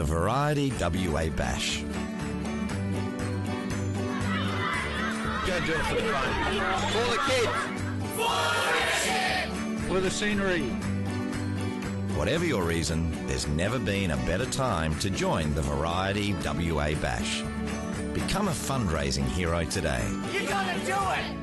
the Variety WA Bash. Go do it for the fun. For the kids. For the scenery. Whatever your reason, there's never been a better time to join the Variety WA Bash. Become a fundraising hero today. You're gonna do it!